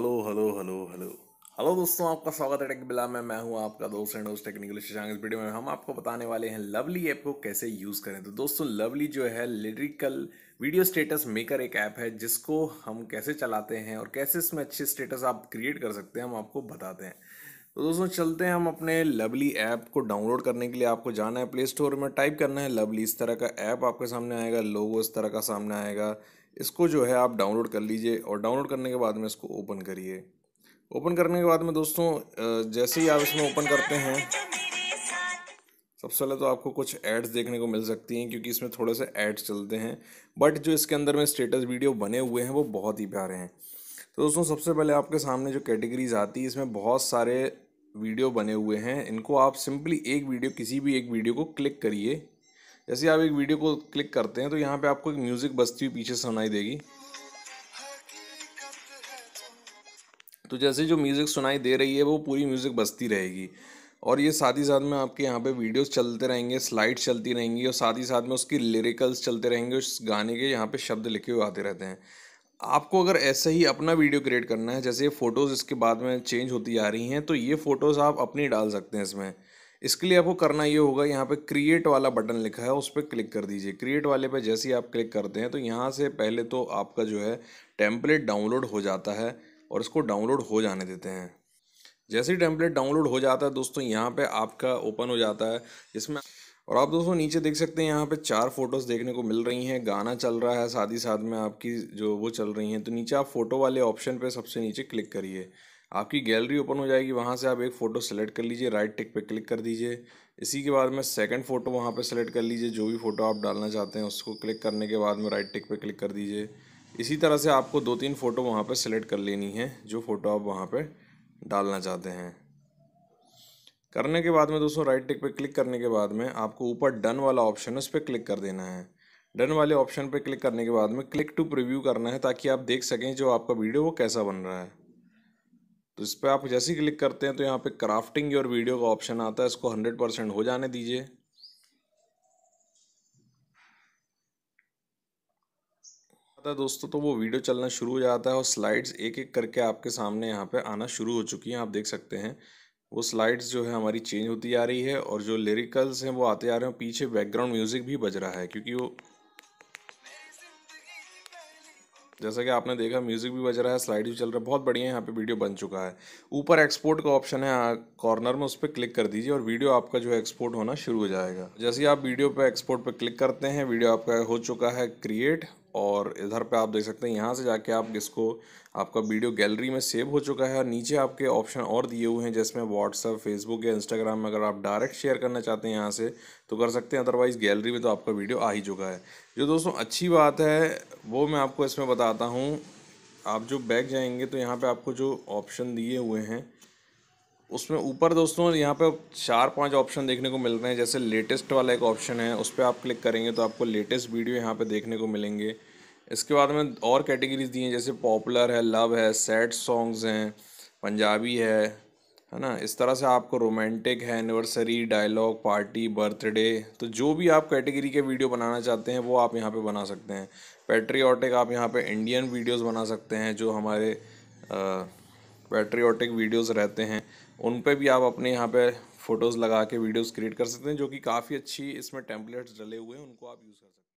Hello hello hello hello. Hello दोस्तों, आपका स्वागत है टेक बिला में। मैं हूँ आपका दोस्त एंड दोस्त टेक्निकल शशांक इस वीडियो में। हम आपको बताने वाले हैं लवली ऐप को कैसे यूज़ करें। तो दोस्तों लवली जो है लिरिकल वीडियो स्टेटस मेकर एक ऐप है, जिसको हम कैसे चलाते हैं और कैसे इसमें अच्छे स्टेटस आप क्रिएट कर सकते हैं, हम आपको बताते हैं। तो दोस्तों चलते हैं हम अपने लवली ऐप को डाउनलोड करने के लिए। आपको जाना है प्ले स्टोर में टाइप करना है लवली इस तरह का ऐप आपके सामने आएगा लोगो इस तरह का सामने आएगा। इसको जो है आप डाउनलोड कर लीजिए और डाउनलोड करने के बाद में इसको ओपन करिए। ओपन करने के बाद में दोस्तों जैसे ही आप इसमें ओपन करते हैं, सबसे पहले तो आपको कुछ एड्स देखने को मिल सकती हैं, क्योंकि इसमें थोड़े से एड्स चलते हैं। बट जो इसके अंदर में स्टेटस वीडियो बने हुए हैं, वो बहुत ही प्यारे हैं। तो दोस्तों, सबसे पहले आपके सामने जो कैटेगरीज आती है, इसमें बहुत सारे वीडियो बने हुए हैं। इनको आप सिंपली एक वीडियो किसी भी एक वीडियो को क्लिक करिए। जैसे आप एक वीडियो को क्लिक करते हैं तो यहाँ पे आपको एक म्यूज़िक बजती हुई पीछे सुनाई देगी। तो जैसे जो म्यूज़िक सुनाई दे रही है, वो पूरी म्यूज़िक बजती रहेगी। और ये साथ ही साथ में आपके यहाँ पे वीडियोस चलते रहेंगे स्लाइड्स चलती रहेंगी, और साथ ही साथ में उसकी लिरिकल्स चलते रहेंगे, उस गाने के यहाँ पे शब्द लिखे हुए आते रहते हैं। आपको अगर ऐसे ही अपना वीडियो क्रिएट करना है, जैसे ये फ़ोटोज़ इसके बाद में चेंज होती आ रही हैं तो ये फ़ोटोज़ आप अपनी डाल सकते हैं इसमें। इसके लिए आपको करना ये होगा, यहाँ पे क्रिएट वाला बटन लिखा है, उस पर क्लिक कर दीजिए। क्रिएट वाले पे जैसे ही आप क्लिक करते हैं तो यहाँ से पहले तो आपका जो है टेम्पलेट डाउनलोड हो जाता है और इसको डाउनलोड हो जाने देते हैं। जैसे ही टेम्पलेट डाउनलोड हो जाता है, दोस्तों, यहाँ पर आपका ओपन हो जाता है इसमें और आप दोस्तों नीचे देख सकते हैं, यहाँ पे चार फ़ोटोज़ देखने को मिल रही हैं। गाना चल रहा है, साथ ही साथ में आपकी जो वो चल रही हैं। तो नीचे आप फ़ोटो वाले ऑप्शन पे सबसे नीचे क्लिक करिए। आपकी गैलरी ओपन हो जाएगी, वहाँ से आप एक फ़ोटो सेलेक्ट कर लीजिए, राइट टिक पे क्लिक कर दीजिए। इसी के बाद में सेकंड फ़ोटो वहाँ पे सेलेक्ट कर लीजिए, जो भी फ़ोटो आप डालना चाहते हैं, उसको क्लिक करने के बाद में राइट टिक पे क्लिक कर दीजिए। इसी तरह से आपको दो तीन फ़ोटो वहाँ पे सेलेक्ट कर लेनी है, जो फ़ोटो आप वहाँ पर डालना चाहते हैं। करने के बाद में दोस्तों राइट टिक पे क्लिक करने के बाद में आपको ऊपर डन वाला ऑप्शन है उस पर क्लिक कर देना है। डन वाले ऑप्शन पे क्लिक करने के बाद में क्लिक टू प्रीव्यू करना है ताकि आप देख सकें जो आपका वीडियो वो कैसा बन रहा है। तो इस पर आप जैसे ही क्लिक करते हैं तो यहाँ पे क्राफ्टिंग और वीडियो का ऑप्शन आता है, इसको हंड्रेड परसेंट हो जाने दीजिए। है दोस्तों तो वो वीडियो चलना शुरू हो जाता है और स्लाइड्स एक एक करके आपके सामने यहाँ पे आना शुरू हो चुकी हैं, आप देख सकते हैं। वो स्लाइड्स जो है हमारी चेंज होती आ रही है और जो लिरिकल्स हैं वो आते आ रहे हैं पीछे बैकग्राउंड म्यूज़िक भी बज रहा है क्योंकि वो जैसा कि आपने देखा म्यूज़िक भी बज रहा है स्लाइड भी चल रहा है, बहुत बढ़िया यहाँ पे वीडियो बन चुका है। ऊपर एक्सपोर्ट का ऑप्शन है कॉर्नर में उस पर क्लिक कर दीजिए और वीडियो आपका जो है एक्सपोर्ट होना शुरू हो जाएगा। जैसे ही आप वीडियो पे एक्सपोर्ट पे क्लिक करते हैं वीडियो आपका हो चुका है क्रिएट और इधर पे आप देख सकते हैं, यहाँ से जाके आप इसको, आपका वीडियो गैलरी में सेव हो चुका है और नीचे आपके ऑप्शन और दिए हुए हैं, जिसमें व्हाट्सअप फेसबुक या इंस्टाग्राम में अगर आप डायरेक्ट शेयर करना चाहते हैं यहाँ से तो कर सकते हैं। अदरवाइज़ गैलरी में तो आपका वीडियो आ ही चुका है। जो दोस्तों, अच्छी बात है, वो मैं आपको इसमें बताता हूँ। आप जो बैक जाएँगे तो यहाँ पर आपको जो ऑप्शन दिए हुए हैं उसमें ऊपर दोस्तों, यहाँ पे चार पाँच ऑप्शन देखने को मिल रहे हैं। जैसे लेटेस्ट वाला एक ऑप्शन है, उस पर आप क्लिक करेंगे तो आपको लेटेस्ट वीडियो यहाँ पे देखने को मिलेंगे। इसके बाद में और कैटेगरीज दी हैं, जैसे पॉपुलर है लव है सैड सॉन्ग्स हैं, पंजाबी है है ना? इस तरह से आपको रोमांटिक है एनिवर्सरी डायलॉग पार्टी बर्थडे तो जो भी आप कैटेगरी के वीडियो बनाना चाहते हैं, वो आप यहाँ पे बना सकते हैं। पेट्रियाटिक आप यहाँ पे इंडियन वीडियोस बना सकते हैं, जो हमारे पेट्रियाटिक वीडियोस रहते हैं। उन पर भी आप अपने यहाँ पर फ़ोटोज़ लगा के वीडियोज़ क्रिएट कर सकते हैं, जो कि काफ़ी अच्छी इसमें टेम्पलेट्स डले हुए हैं, उनको आप यूज़ कर सकते हैं।